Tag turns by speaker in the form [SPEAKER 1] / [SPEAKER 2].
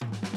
[SPEAKER 1] Podcast.